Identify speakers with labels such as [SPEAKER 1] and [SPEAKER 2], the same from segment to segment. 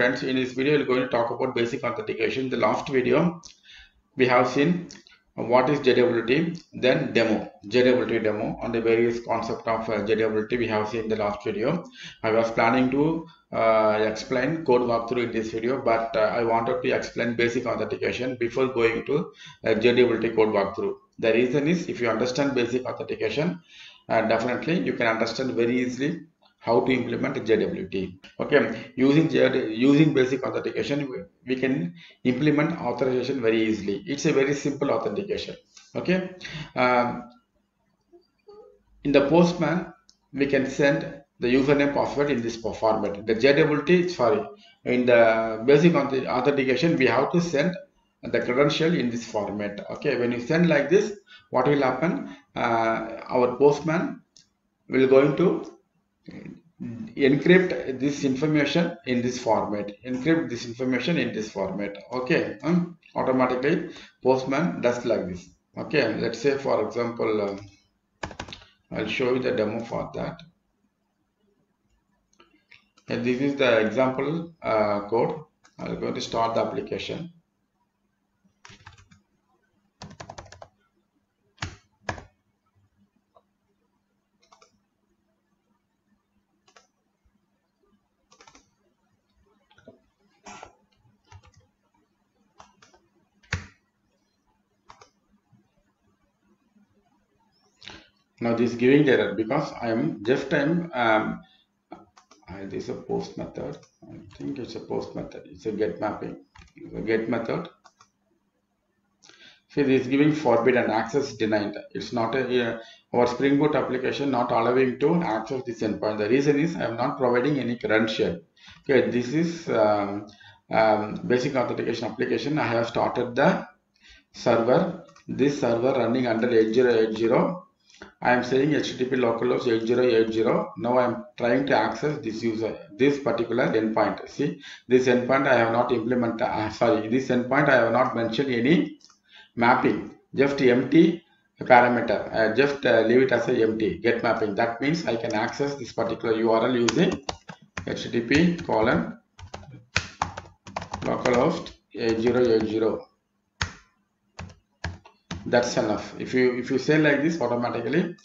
[SPEAKER 1] friends, in this video we're going to talk about basic authentication. The last video we have seen what is JWT, then demo, JWT demo on the various concept of uh, JWT we have seen in the last video. I was planning to uh, explain code walkthrough in this video, but uh, I wanted to explain basic authentication before going to uh, JWT code walkthrough. The reason is if you understand basic authentication, uh, definitely you can understand very easily how to implement JWT. Okay, using J using basic authentication, we, we can implement authorization very easily. It's a very simple authentication. Okay, um, in the Postman, we can send the username password in this format. The JWT, sorry, in the basic authentication, we have to send the credential in this format. Okay, when you send like this, what will happen? Uh, our Postman will going to encrypt this information in this format. Encrypt this information in this format. Okay um, automatically postman does like this. Okay let's say for example uh, i'll show you the demo for that. And this is the example uh, code. I'm going to start the application now this giving error because I am just I'm um, this is a post method. I think it's a post method. It's a get mapping. It's a get method. See this is giving forbidden access denied. It's not a uh, our spring boot application not allowing to access this endpoint. The reason is I am not providing any credential. Okay this is um, um, basic authentication application. I have started the server. This server running under 8080 I am saying HTTP localhost 8080. Now I am trying to access this user, this particular endpoint. See, this endpoint I have not implemented. Uh, sorry, this endpoint I have not mentioned any mapping. Just empty parameter. Uh, just uh, leave it as a empty get mapping. That means I can access this particular URL using HTTP colon localhost 8080 that's enough. If you if you say like this automatically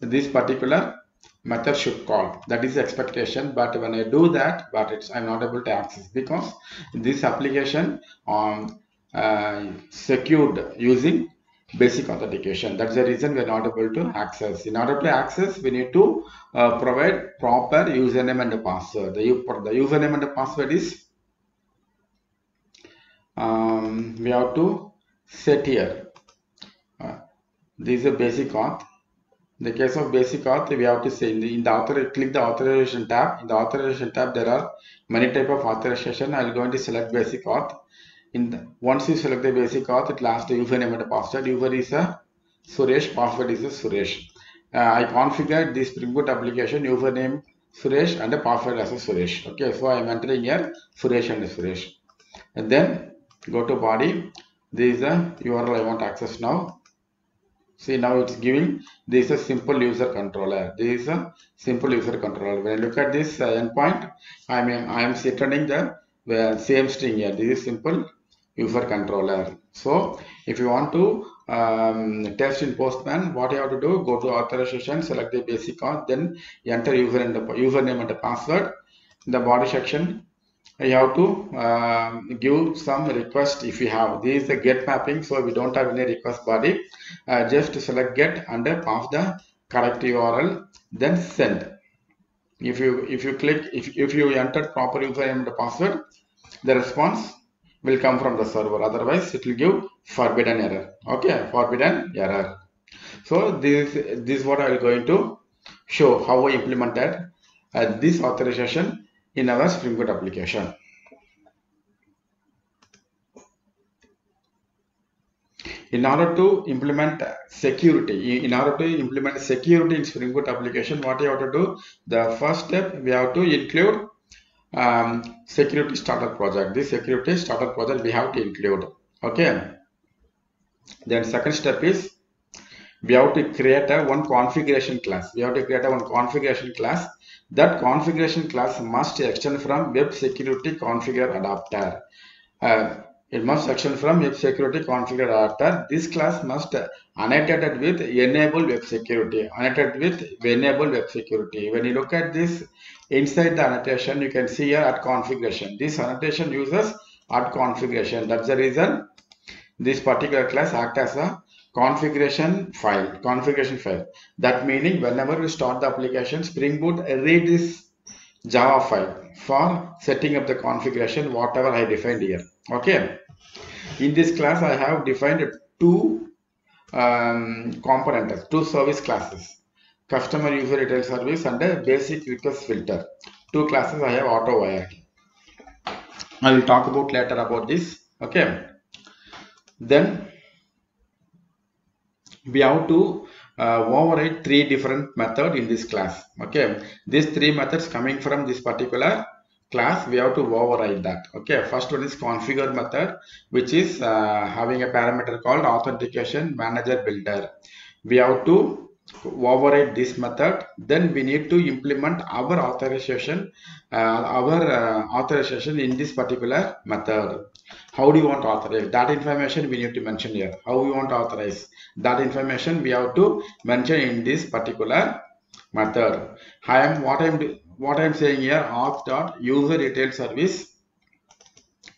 [SPEAKER 1] this particular method should call. That is expectation. But when i do that but it's i'm not able to access because this application um uh, secured using basic authentication. That's the reason we're not able to access. In order to access we need to uh, provide proper username and password. The, the username and the password is um, we have to set here this is a basic auth. In the case of basic auth, we have to say in the, in the author, click the authorization tab. In the authorization tab, there are many type of authorization. I'll go into select basic auth. In the, once you select the basic auth, it asks the username and the password. User is a Suresh, password is a Suresh. Uh, I configured this Spring Boot application username Suresh and the password as a Suresh. Okay, so I'm entering here Suresh and Suresh. And then go to body. This is the URL I want access now see now it's giving. This is a simple user controller. This is a simple user controller. When I look at this endpoint I mean I am returning the same string here. This is simple user controller. So if you want to um, test in postman what you have to do go to authorization select the basic auth then enter user and the username and the password in the body section you have to uh, give some request if you have. This is the get mapping so we don't have any request body. Uh, just select get and pass the correct url then send. If you if you click if, if you enter proper username and password the response will come from the server. Otherwise it will give forbidden error. Okay forbidden error. So this this is what i am going to show how i implemented uh, this authorization in our Spring Boot application. In order to implement security, in order to implement security in Spring Boot application, what you have to do, the first step we have to include um, security starter project. This security starter project we have to include. Okay. Then second step is we have to create a one configuration class. We have to create a one configuration class that configuration class must extend from web security configure adapter. Uh, it must extend from web security configure adapter. This class must annotated with enable web security. Annotated with enable web security. When you look at this inside the annotation, you can see here at configuration. This annotation uses at configuration. That's the reason this particular class act as a configuration file configuration file. That meaning whenever we start the application spring boot read this java file for setting up the configuration whatever i defined here. Okay. In this class i have defined two um, components two service classes customer user detail service and a basic request filter. Two classes i have auto wired i will talk about later about this. Okay. Then we have to uh, override three different method in this class okay? These three methods coming from this particular class we have to override that okay? First one is configure method which is uh, having a parameter called authentication manager builder. We have to override this method then we need to implement our authorization uh, our uh, authorization in this particular method. How do you want to authorize? That information we need to mention here. How we want to authorize? That information we have to mention in this particular method. I am what i'm what i'm saying here auth dot user detail service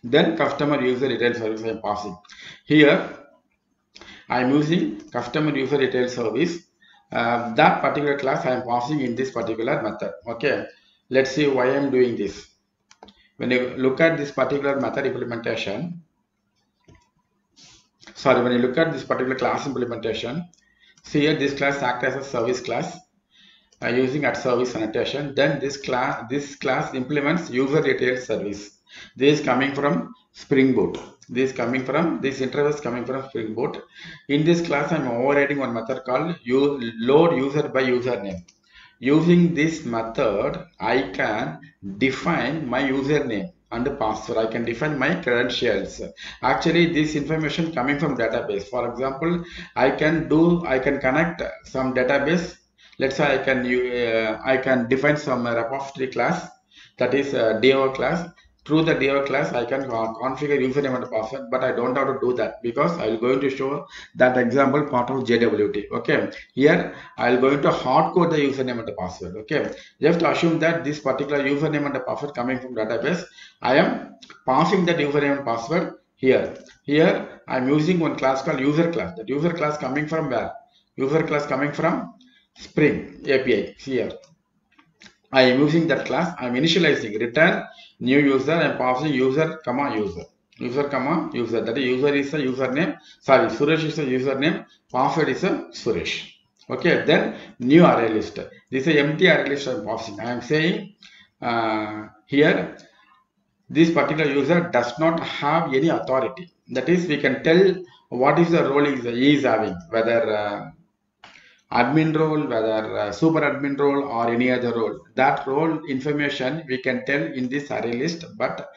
[SPEAKER 1] then customer user detail service i'm passing. Here i'm using customer user detail service uh, that particular class i am passing in this particular method. Okay. Let's see why i'm doing this. When you look at this particular method implementation sorry when you look at this particular class implementation see here this class act as a service class uh, using at service annotation. Then this class this class implements user detail service this is coming from spring boot this coming from this interface coming from spring boot in this class i'm overriding one method called load user by username. Using this method i can define my username and the password. I can define my credentials. Actually this information coming from database. For example i can do i can connect some database. Let's say i can uh, i can define some repository class. That is a DO class through the DO class I can configure username and password but I don't have to do that because I will going to show that example part of JWT okay? Here I will going to hard code the username and the password okay? Just assume that this particular username and the password coming from database I am passing that username and password here. Here I'm using one class called user class. That user class coming from where? User class coming from Spring API here I am using that class. I am initializing return new user and passing user comma user. User comma user. That is user is a username. Sorry, Suresh is a username. Password is a Suresh. Okay. Then new array list. This is empty array list I am passing. I am saying uh, here this particular user does not have any authority. That is, we can tell what is the role he is having, whether uh, admin role, whether uh, super admin role or any other role. That role information we can tell in this array list, but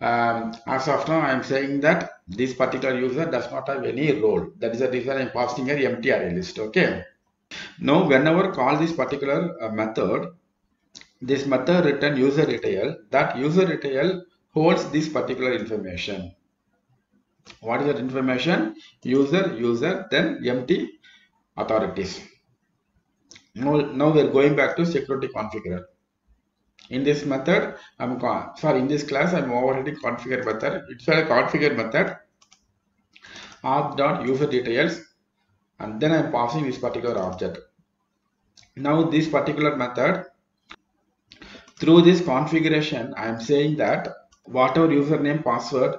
[SPEAKER 1] um, as of now, I am saying that this particular user does not have any role. That is the reason I am passing an empty array list. Okay. Now, whenever call this particular uh, method, this method return user detail, that user detail holds this particular information. What is that information? User, user, then empty authorities. Now, now we're going back to security configurer. In this method, I'm sorry, in this class, I'm overriding configure method. It's a configure method auth dot user details, and then I'm passing this particular object. Now, this particular method, through this configuration, I'm saying that whatever username password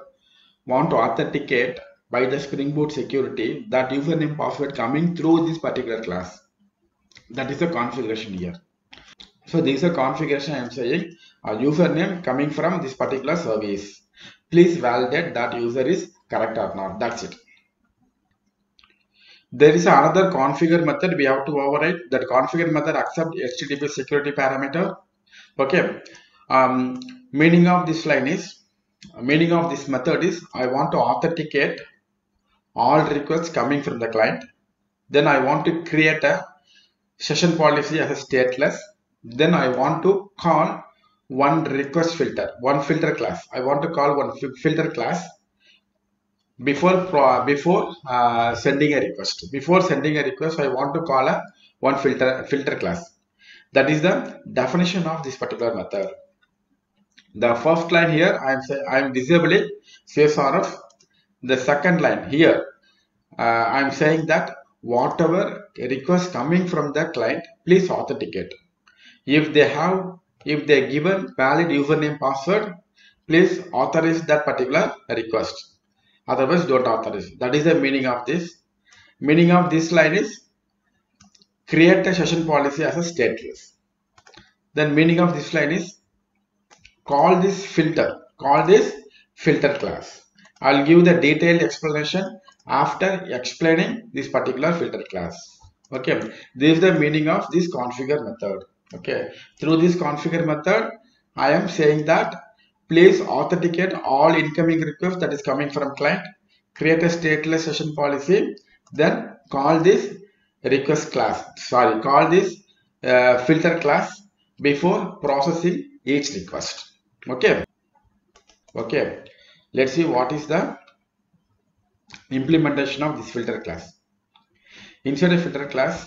[SPEAKER 1] want to authenticate by the Spring Boot security, that username password coming through this particular class that is the configuration here. So this is a configuration i am saying. A username coming from this particular service. Please validate that user is correct or not. That's it. There is another configure method we have to override. That configure method accept http security parameter. Okay. Um, meaning of this line is meaning of this method is i want to authenticate all requests coming from the client. Then i want to create a session policy as a stateless then I want to call one request filter, one filter class. I want to call one filter class before before uh, sending a request. Before sending a request, I want to call a one filter filter class. That is the definition of this particular method. The first line here, I am I am disabling CSRF. The second line here, uh, I am saying that whatever request coming from the client, please authenticate. If they have, if they given valid username password, please authorize that particular request. Otherwise, don't authorize. That is the meaning of this. Meaning of this line is create a session policy as a stateless. Then meaning of this line is call this filter, call this filter class. I'll give the detailed explanation after explaining this particular filter class. Okay, this is the meaning of this configure method. Okay, through this configure method, I am saying that please authenticate all incoming requests that is coming from client, create a stateless session policy, then call this request class, sorry, call this uh, filter class before processing each request. Okay, okay, let's see what is the implementation of this filter class. Inside a filter class,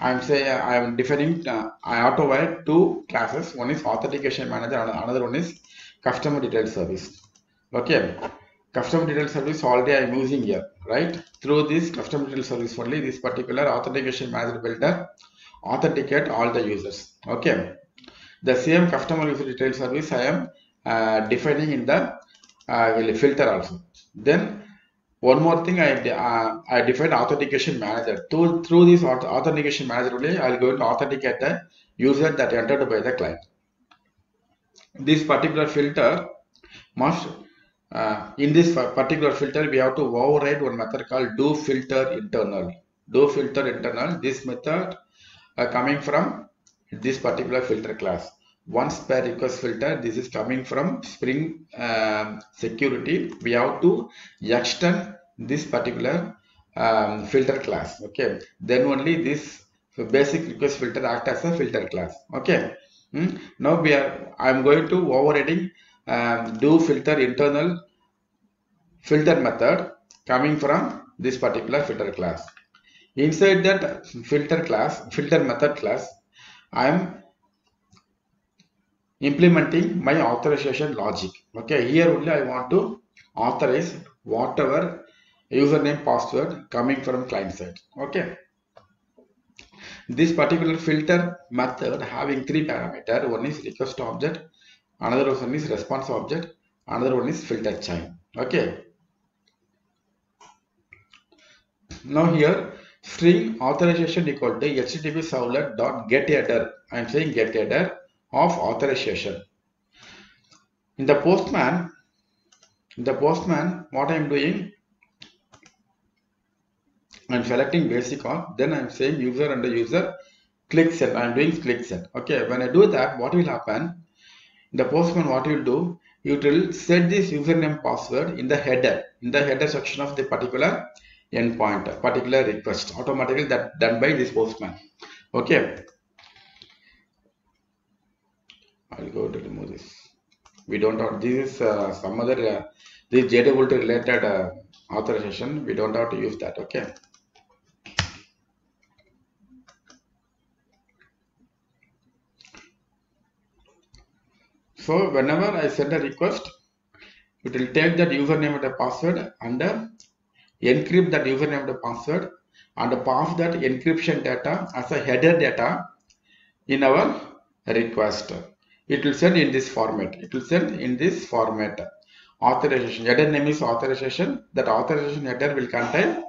[SPEAKER 1] I am say I am defining uh, I auto two classes. One is authentication manager, and another one is customer detail service. Okay, customer detail service already I am using here, right? Through this customer detail service only, this particular authentication manager builder authenticate all the users. Okay, the same customer user detail service I am uh, defining in the uh, filter also. Then one more thing I uh, I defined authentication manager. Through through this authentication manager only I'll go to authenticate the user that entered by the client. This particular filter must uh, in this particular filter we have to override one method called do filter internal. Do filter internal this method uh, coming from this particular filter class once per request filter this is coming from spring um, security we have to extend this particular um, filter class okay then only this basic request filter act as a filter class okay Hmm? Now we are, I am going to overriding um, do filter internal filter method coming from this particular filter class. Inside that filter class, filter method class, I am implementing my authorization logic. Okay, here only I want to authorize whatever username password coming from client side. Okay. This particular filter method having three parameter. One is request object, another one is response object, another one is filter chain. Okay. Now here string authorization equal to http servlet dot get header. I am saying get header of authorization. In the postman, in the postman, what I am doing, I'm selecting basic auth, then I'm saying user under user, click send. I'm doing click send. Okay, when I do that, what will happen? The postman, what will do? It will set this username password in the header, in the header section of the particular endpoint, particular request, automatically that done by this postman. Okay. I'll go to remove this. We don't have this is uh, some other uh, this JWT related uh, authorization. We don't have to use that. Okay. So whenever I send a request, it will take that username and the password and encrypt that username and the password and pass that encryption data as a header data in our request. It will send in this format. It will send in this format. Authorization. Header name is authorization. That authorization header will contain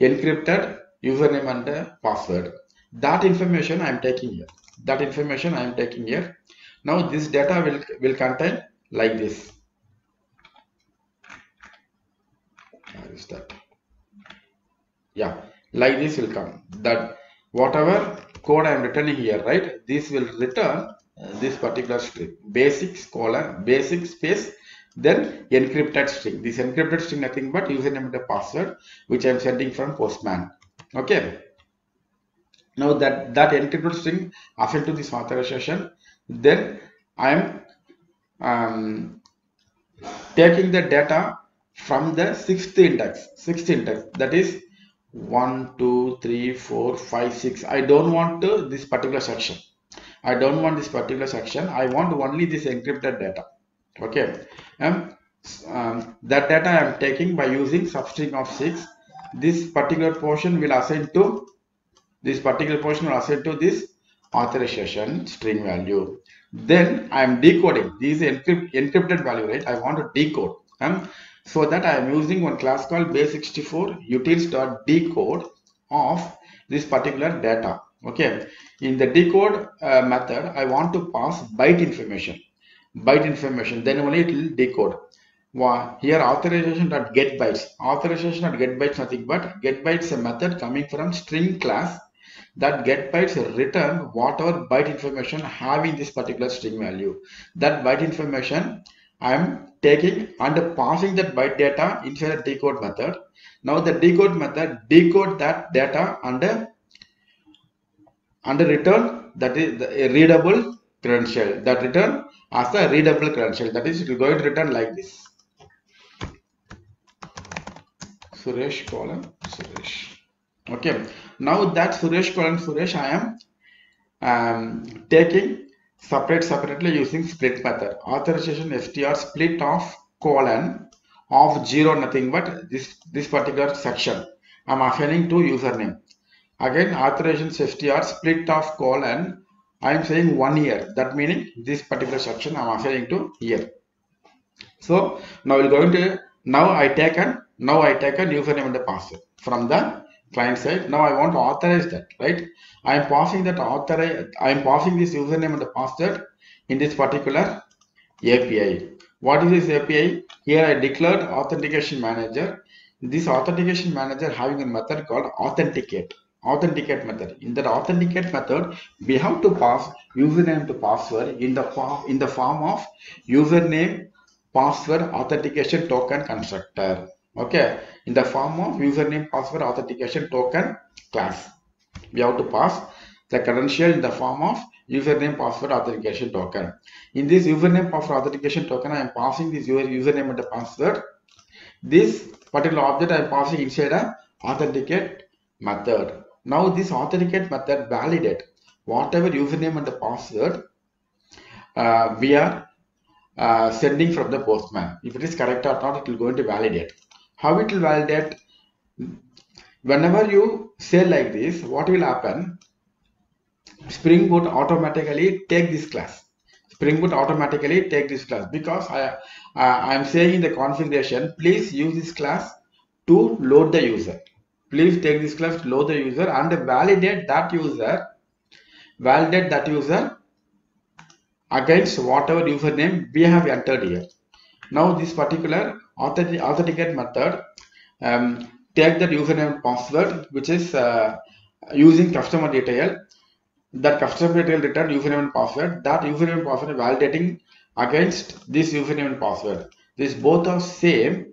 [SPEAKER 1] encrypted username and password. That information I am taking here. That information I am taking here now this data will, will contain like this. Where is that? Yeah, like this will come. That whatever code I am returning here, right? This will return this particular string. Basic colon basic space then encrypted string. This encrypted string nothing but username and password which I am sending from Postman. Okay. now that that encrypted string assigned to this authorization then I am um, taking the data from the sixth index sixth index that is 1 2 3 4 5 6 I don't want to, this particular section I don't want this particular section. I want only this encrypted data. Okay. Um, um, that data I am taking by using substring of 6 this particular portion will assign to this particular portion will assign to this authorization string value. Then I am decoding these encrypt, encrypted value right? I want to decode. Um, so that I am using one class called base64 utils.decode of this particular data okay. In the decode uh, method I want to pass byte information. Byte information then only it will decode. Why? here authorization dot get bytes. Authorization dot get bytes nothing but get bytes a method coming from string class that get bytes return whatever byte information having this particular string value. That byte information I am taking and passing that byte data inside the decode method. Now the decode method decode that data under under return that is a readable credential. That return as a readable credential. That is it will going to return like this. Suresh colon Suresh. Okay. Now that Suresh colon Suresh I am um, taking separate separately using split method. Authorization str split of colon of zero nothing but this this particular section. I'm assigning to username again authorization safety are split of colon I am saying one year. That meaning this particular section I'm assigning to year. So now we're going to now I take an now I take a username and the password from the client side. Now I want to authorize that right? I am passing that authorize I am passing this username and the password in this particular API what is this API here I declared authentication manager. This authentication manager having a method called authenticate authenticate method. In that authenticate method we have to pass username to password in the form in the form of username password authentication token constructor. Okay? In the form of username password authentication token class. We have to pass the credential in the form of username password authentication token. In this username password authentication token i am passing this username and the password. This particular object i am passing inside a authenticate method now this authenticate method validate whatever username and the password uh, we are uh, sending from the postman. If it is correct or not it will going to validate. How it will validate? Whenever you say like this what will happen? Spring boot automatically take this class. Spring boot automatically take this class. Because i uh, i am saying in the configuration please use this class to load the user please take this class load the user and validate that user. Validate that user against whatever username we have entered here. Now this particular authenticate method um, take that username password which is uh, using customer detail. That customer detail return username and password. That username and password validating against this username and password. This both are same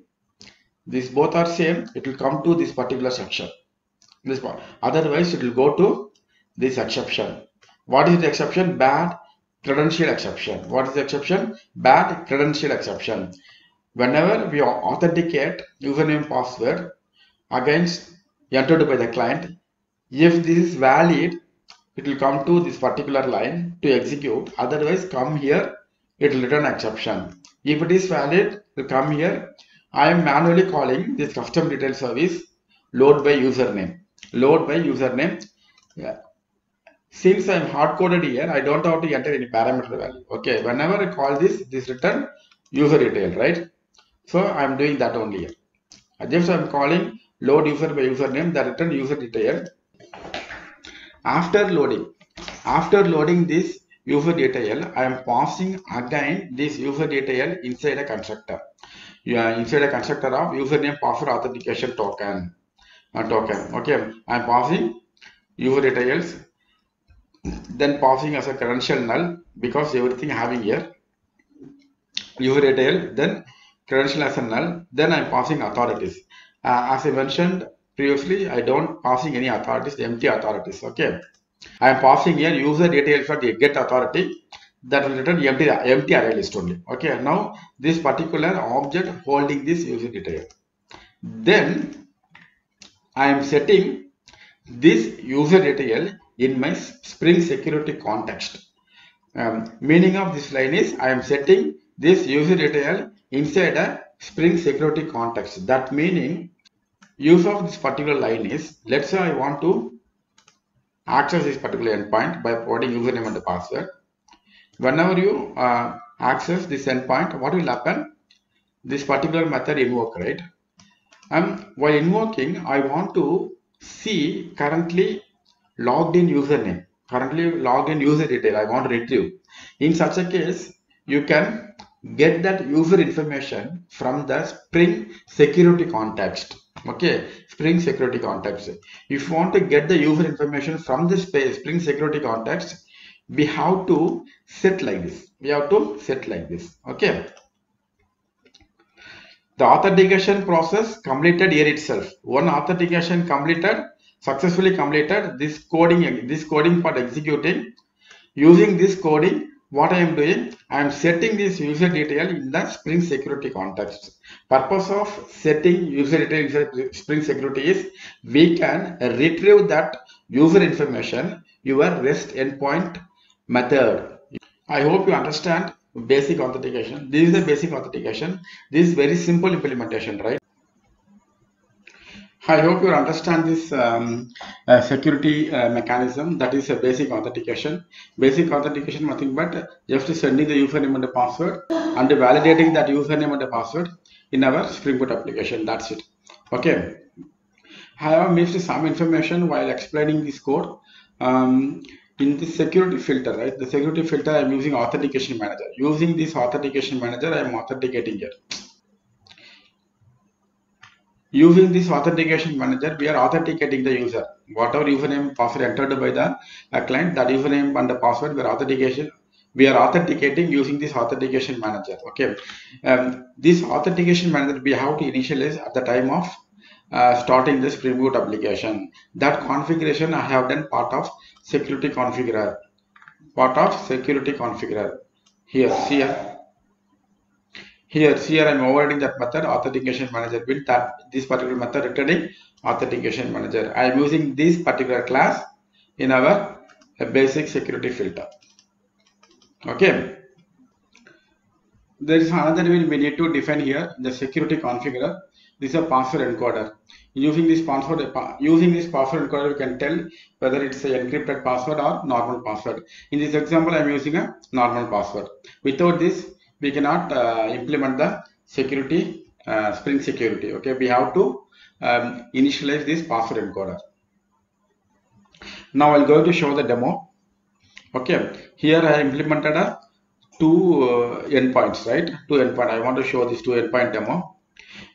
[SPEAKER 1] this both are same. It will come to this particular section. This part. Otherwise it will go to this exception. What is the exception? Bad credential exception. What is the exception? Bad credential exception. Whenever we authenticate username password against entered by the client if this is valid it will come to this particular line to execute. Otherwise come here it will return exception. If it is valid it will come here i am manually calling this custom detail service load by username load by username yeah. since i'm hard coded here i don't have to enter any parameter value okay whenever i call this this return user detail right so I'm doing that only here. I Just I'm calling load user by username that return user detail. After loading, after loading this user detail, I am passing again this user detail inside a constructor. Yeah, inside a constructor of username password authentication token. Uh, token. Okay, I'm passing user details, then passing as a credential null because everything having here user detail, then credential as a null, then I'm passing authorities. Uh, as I mentioned previously I don't passing any authorities, empty authorities. Okay. I am passing here user details for the get authority that will return empty, empty array list only. Okay. Now this particular object holding this user detail. Then I am setting this user detail in my Spring security context. Um, meaning of this line is I am setting this user detail inside a Spring security context. That meaning use of this particular line is let's say I want to access this particular endpoint by providing username and password. Whenever you uh, access this endpoint, what will happen? This particular method invoke, right? And while invoking, I want to see currently logged in username, currently logged in user detail. I want to retrieve. In such a case, you can get that user information from the Spring security context. Okay, Spring security context. If you want to get the user information from the Spring security context, we have to set like this. We have to set like this. Okay. The authentication process completed here itself. One authentication completed, successfully completed. This coding, this coding part executing. Using this coding, what I am doing, I am setting this user detail in the Spring Security context. Purpose of setting user detail in Spring Security is we can retrieve that user information, your REST endpoint method. I hope you understand basic authentication. This is the basic authentication. This is very simple implementation, right? I hope you understand this um, uh, security uh, mechanism that is a basic authentication. Basic authentication nothing but just sending the username and the password and validating that username and the password in our Spring Boot application. That's it. Okay. I have missed some information while explaining this code. Um, in the security filter, right? The security filter I'm using authentication manager. Using this authentication manager, I'm authenticating here. Using this authentication manager, we are authenticating the user. Whatever username password entered by the uh, client, that username and the password we are authentication. We are authenticating using this authentication manager. Okay, um, this authentication manager we have to initialize at the time of uh, starting this Boot application. That configuration I have done part of security configurer. Part of security configurer. Here, here here here i'm overriding that method authentication manager build that this particular method returning authentication manager i am using this particular class in our basic security filter okay there is another way we need to define here the security configurer this is a password encoder. Using this password using this password encoder we can tell whether it's a encrypted password or normal password. In this example i'm using a normal password. Without this we cannot uh, implement the security uh, spring security. Okay we have to um, initialize this password encoder. Now i'll go to show the demo. Okay here i implemented a two uh, endpoints right? Two endpoint. I want to show this two endpoint demo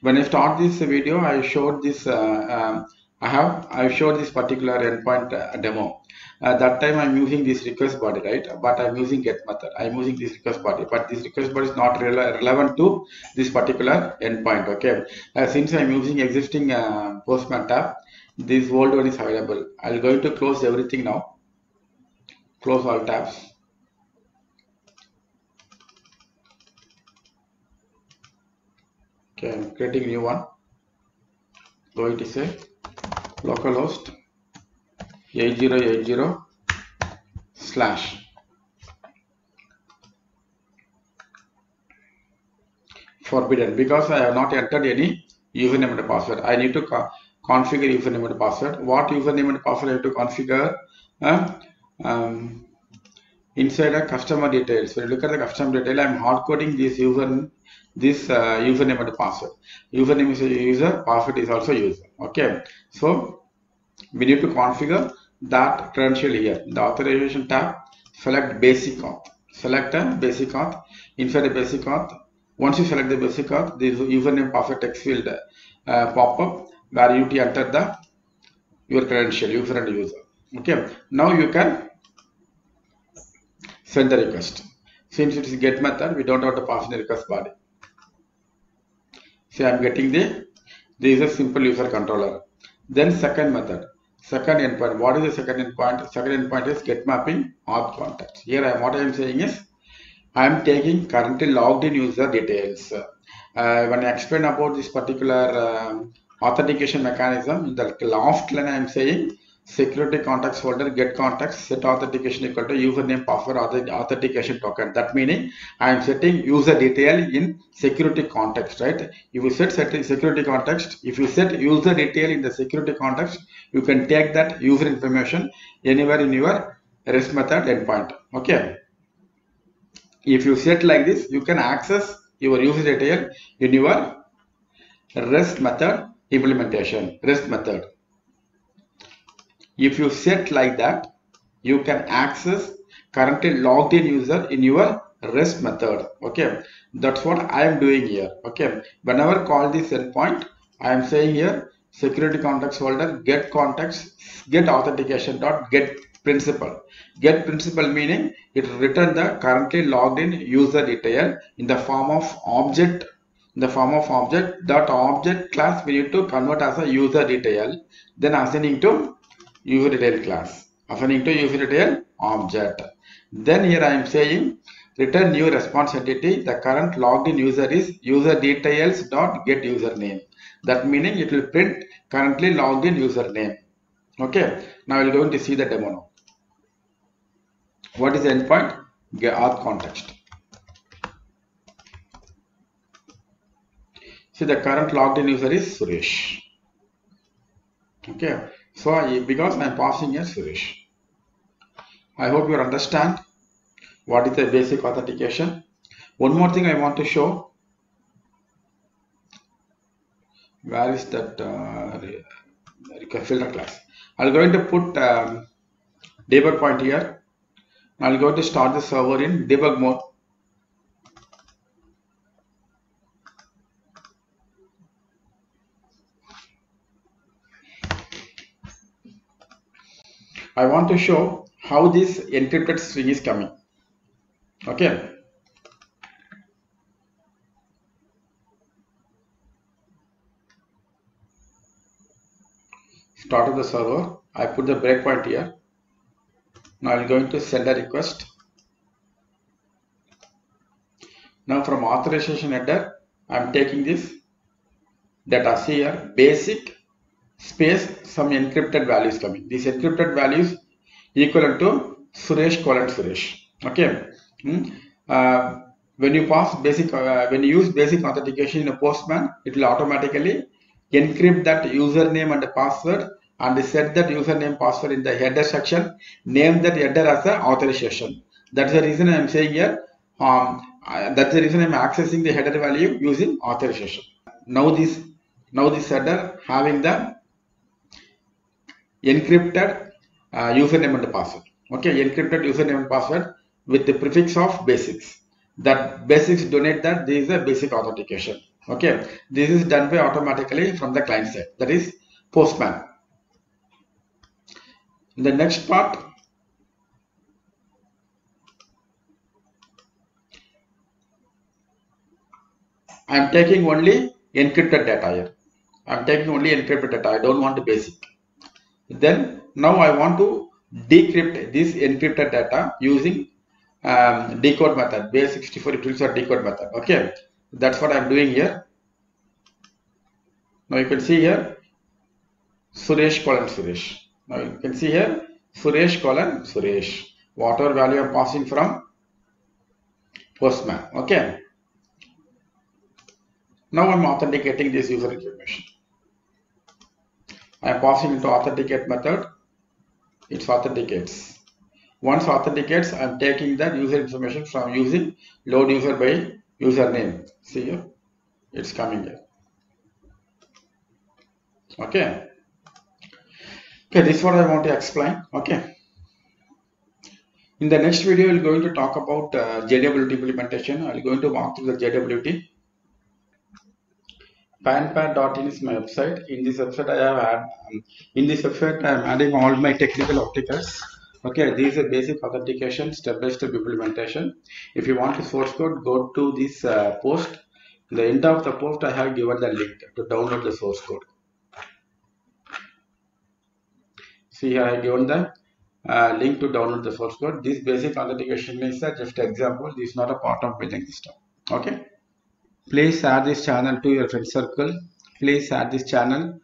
[SPEAKER 1] when i start this video i showed this uh, um, i have i showed this particular endpoint uh, demo uh, that time I'm using this request body, right? But I'm using get method. I'm using this request body, but this request body is not re relevant to this particular endpoint. Okay, uh, since I'm using existing uh, Postman tab, this old one is available. I'm going to close everything now. Close all tabs. Okay, I'm creating new one. Going to say localhost 8080 slash forbidden because I have not entered any username and password. I need to co configure username and password. What username and password I have to configure? Uh, um, inside a customer details. When you look at the customer detail, I'm hard coding this user this uh, username and password. Username is a user, password is also user. Okay, so we need to configure that credential here the authorization tab select basic auth select a basic auth inside the basic auth once you select the basic auth this username password text field uh, pop up where you enter the your credential user and user okay now you can send the request. Since it is get method we don't have to pass in the request body. See i'm getting the this is a simple user controller. Then second method. Second endpoint. What is the second endpoint? Second endpoint is get mapping auth context here I, what i am saying is i am taking currently logged in user details. Uh, when i explain about this particular um, authentication mechanism. In the last line i am saying security context holder get context set authentication equal to username password authentication token. That meaning i am setting user detail in security context right? If you set setting security context if you set user detail in the security context you can take that user information anywhere in your rest method endpoint okay? If you set like this you can access your user detail in your rest method implementation rest method if you set like that you can access currently logged in user in your rest method okay? That's what i am doing here okay? Whenever call this endpoint i am saying here security context holder get context get authentication dot get principal. Get principal meaning it return the currently logged in user detail in the form of object in the form of object that object class we need to convert as a user detail then assigning to detail class. Assigning to detail object. Then here i am saying return new response entity. The current logged in user is user details dot get username. That meaning it will print currently logged in username. Okay. Now we're going to see the demo now. What is the endpoint? Get auth context. See the current logged in user is suresh. Okay so because i'm passing as suresh i hope you understand what is the basic authentication. One more thing i want to show. Where is that uh, filter class? I'm going to put um, debug point here. I'm going to start the server in debug mode I want to show how this encrypted string is coming. Okay. Started the server. I put the breakpoint here. Now I'm going to send a request. Now from authorization header, I'm taking this data here basic space some encrypted values coming. These encrypted values equivalent to Suresh colon Suresh. Okay. Hmm. Uh, when you pass basic, uh, when you use basic authentication in a Postman, it will automatically encrypt that username and the password and set that username password in the header section. Name that header as a authorization. That's the reason I am saying here. Um, that's the reason I am accessing the header value using authorization. Now this, now this header having the encrypted uh, username and password. Okay encrypted username and password with the prefix of basics. That basics donate that this is a basic authentication. Okay this is done by automatically from the client side. That is postman. The next part. I am taking only encrypted data here. I am taking only encrypted data. I don't want the basic then now I want to decrypt this encrypted data using um, decode method base 64 it will decode method. Okay that's what I'm doing here. Now you can see here Suresh colon Suresh. Now you can see here Suresh colon Suresh. Whatever value I'm passing from? Postman. Okay. Now I'm authenticating this user information I am passing into authenticate method. It authenticates. Once authenticates, I am taking that user information from using load user by username. See here, it's coming here. Okay. Okay, this is what I want to explain. Okay. In the next video, we're going to talk about uh, JWT implementation. I'm going to walk through the JWT pinepad.in is my website. In this website, I have had, um, in this website, I am adding all my technical articles. Okay, this is a basic authentication, step-by-step -step implementation. If you want the source code, go to this uh, post. In the end of the post, I have given the link to download the source code. see here I have given the uh, link to download the source code. This basic authentication is uh, just example. This is not a part of billing system. Okay. Please add this channel to your friend circle. Please add this channel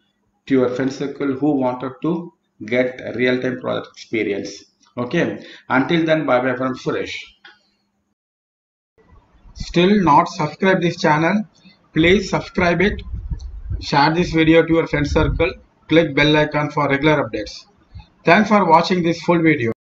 [SPEAKER 1] to your friend circle who wanted to get real-time product experience. Okay. Until then, bye bye from Suresh. Still not subscribe this channel? Please subscribe it. Share this video to your friend circle. Click bell icon for regular updates. Thanks for watching this full video.